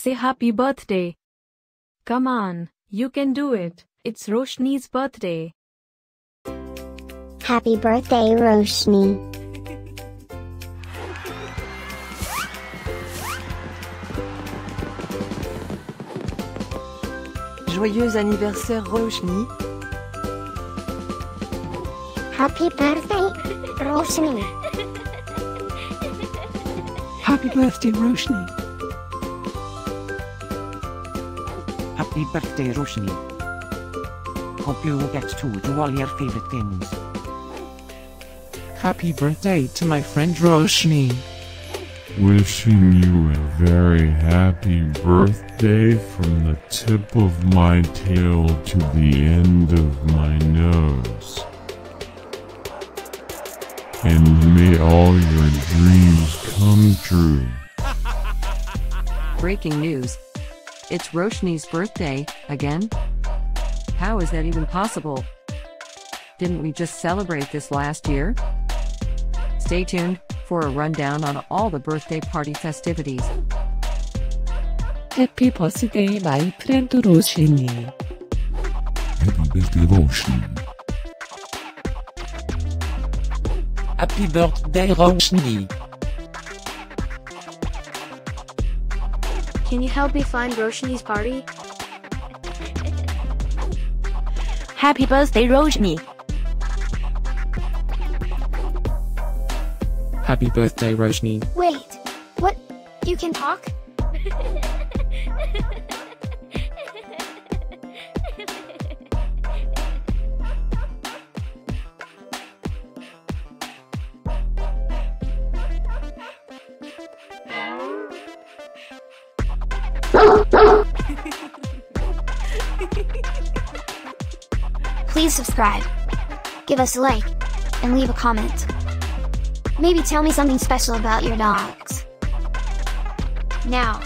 Say happy birthday. Come on, you can do it. It's Roshni's birthday. Happy birthday, Roshni. Joyeux anniversaire Roshni. Happy birthday, Roshni. Happy birthday, Roshni. Happy birthday, Roshni. Hope you get to do all your favorite things. Happy birthday to my friend Roshni. Wishing you a very happy birthday from the tip of my tail to the end of my nose. And may all your dreams come true. Breaking news. It's Roshni's birthday, again? How is that even possible? Didn't we just celebrate this last year? Stay tuned for a rundown on all the birthday party festivities. Happy birthday, my friend Roshni. Happy birthday, Roshni. Happy birthday, Roshni. Can you help me find Roshni's party? Happy birthday, Roshni. Happy birthday, Roshni. Wait, what? You can talk? Please subscribe, give us a like, and leave a comment. Maybe tell me something special about your dogs. Now,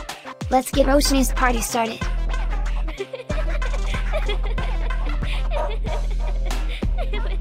let's get Roshni's party started.